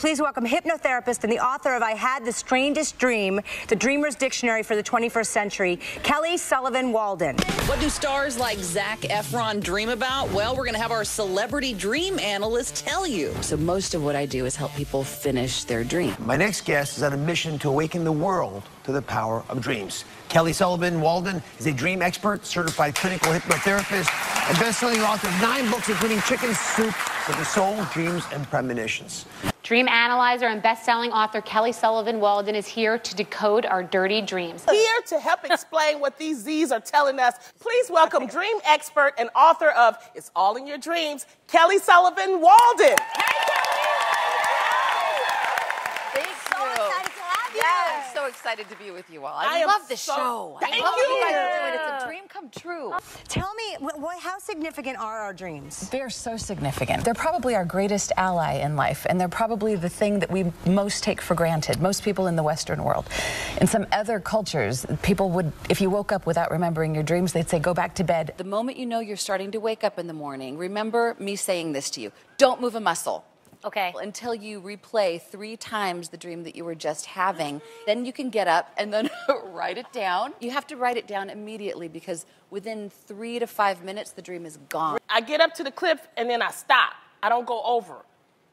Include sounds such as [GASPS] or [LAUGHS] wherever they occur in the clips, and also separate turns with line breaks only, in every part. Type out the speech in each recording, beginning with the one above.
Please welcome hypnotherapist and the author of I Had the Strangest Dream, the Dreamer's Dictionary for the 21st Century, Kelly Sullivan Walden.
What do stars like Zac Efron dream about? Well, we're going to have our celebrity dream analyst tell you.
So most of what I do is help people finish their dream.
My next guest is on a mission to awaken the world to the power of dreams. Kelly Sullivan Walden is a dream expert, certified clinical hypnotherapist, and best-selling author of nine books, including Chicken Soup for the Soul, Dreams, and Premonitions.
Dream analyzer and best-selling author Kelly Sullivan Walden is here to decode our dirty dreams.
Here to help explain what these Z's are telling us, please welcome dream expert and author of It's All in Your Dreams, Kelly Sullivan Walden.
so excited to be with you all. I,
I
love the
so-
show. I
Thank
love what you guys are
you.
doing. It's a dream come true.
Tell me, wh- wh- how significant are our dreams?
They're so significant. They're probably our greatest ally in life, and they're probably the thing that we most take for granted, most people in the Western world. In some other cultures, people would, if you woke up without remembering your dreams, they'd say, go back to bed.
The moment you know you're starting to wake up in the morning, remember me saying this to you. Don't move a muscle.
Okay.
Until you replay three times the dream that you were just having, then you can get up and then [LAUGHS] write it down. You have to write it down immediately because within three to five minutes, the dream is gone.
I get up to the cliff and then I stop. I don't go over.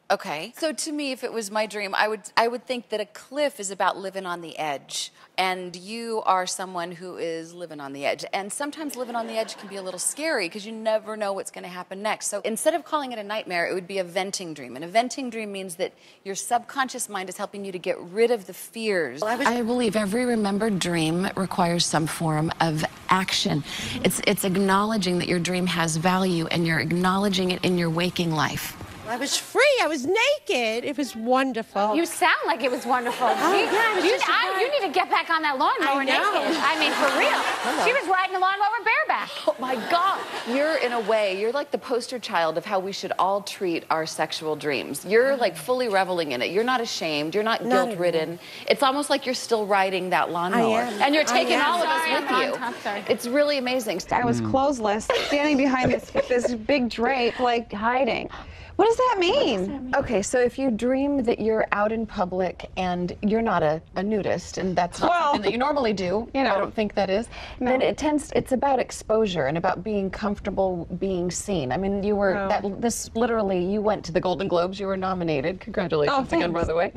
Okay. So to me, if it was my dream, I would I would think that a cliff is about living on the edge, and you are someone who is living on the edge. And sometimes living on the edge can be a little scary because you never know what's going to happen next. So instead of calling it a nightmare, it would be a venting dream. And a venting dream means that your subconscious mind is helping you to get rid of the fears.
I believe every remembered dream requires some form of action. It's, it's acknowledging that your dream has value and you're acknowledging it in your waking life.
I was free. I was naked. It was wonderful.
You sound like it was wonderful.
Oh,
you,
yeah, I was
you, I- you need to get back on that lawnmower
I know.
naked. I mean, for real. She was riding the lawnmower bareback.
Oh my God. You're, in a way, you're like the poster child of how we should all treat our sexual dreams. You're mm-hmm. like fully reveling in it. You're not ashamed. You're not,
Not
guilt ridden. It's almost like you're still riding that lawnmower.
am.
And you're taking all of
Sorry,
us
I'm
with
on
you.
top, sorry.
It's really amazing.
I was mm. clothesless, standing behind this this big drape, like hiding. What does that mean?
Okay, so if you dream that you're out in public and you're not a, a nudist, and that's not
Well,
something that you normally do, [LAUGHS]
you know.
I don't think that is, then it tends, it's about exposure and about being comfortable being seen. I mean, you were,
Oh.
that, this literally, you went to the Golden Globes, you were nominated. Congratulations
Oh,
again, by the way.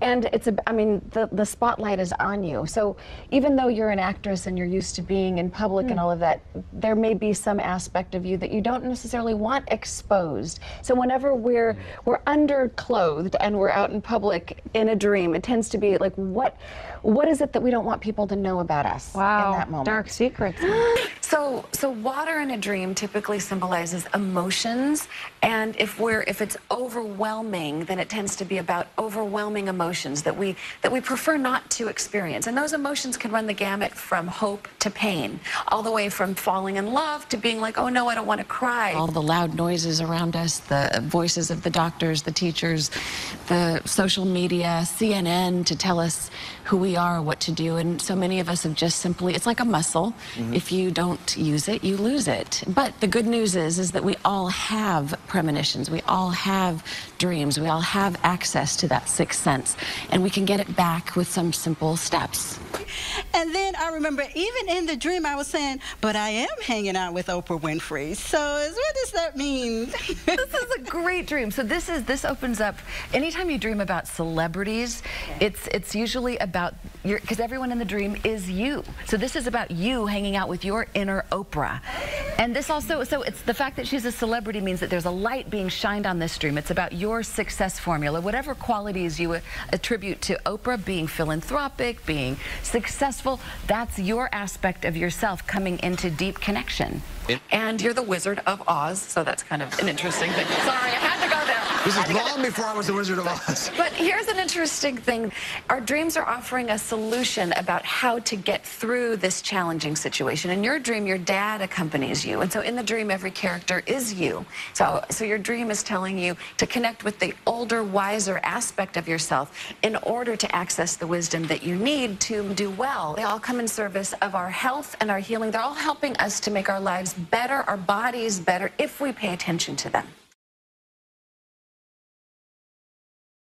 And it's, a, I mean, the, the spotlight is on you. So even though you're an actress and you're used to being in public
Hmm.
and all of that, there may be some aspect of you that you don't necessarily want exposed. So whenever we're we're underclothed and we're out in public in a dream, it tends to be like what what is it that we don't want people to know about us in that moment?
dark secrets. [GASPS] [LAUGHS]
So, so water in a dream typically symbolizes emotions, and if we're if it's overwhelming, then it tends to be about overwhelming emotions that we that we prefer not to experience. And those emotions can run the gamut from hope to pain, all the way from falling in love to being like, oh no, I don't want to cry. All the loud noises around us, the voices of the doctors, the teachers, the social media, CNN to tell us who we are, what to do, and so many of us have just simply it's like a muscle. Mm-hmm. If you don't use it, you lose it. But the good news is is that we all have premonitions. We all have dreams. We all have access to that sixth sense, and we can get it back with some simple steps.
And then I remember even in the dream I was saying, but I am hanging out with Oprah Winfrey. So what does that mean? [LAUGHS]
this is a great dream. So this is this opens up anytime you dream about celebrities, it's it's usually about your because everyone in the dream is you. So this is about you hanging out with your inner Oprah. And this also so it's the fact that she's a celebrity means that there's a light being shined on this dream. It's about your success formula, whatever qualities you attribute to Oprah being philanthropic, being successful, that's your aspect of yourself coming into deep connection.
And you're the Wizard of Oz, so that's kind of an interesting thing. Sorry, I had to go there.
This is long before I was the Wizard of Oz. [LAUGHS]
But here's an interesting thing. Our dreams are offering a solution about how to get through this challenging situation. In your dream, your dad accompanies you. And so in the dream, every character is you. So, so your dream is telling you to connect with the older, wiser aspect of yourself in order to access the wisdom that you need to do well. They all come in service of our health and our healing. They're all helping us to make our lives better, our bodies better, if we pay attention to them.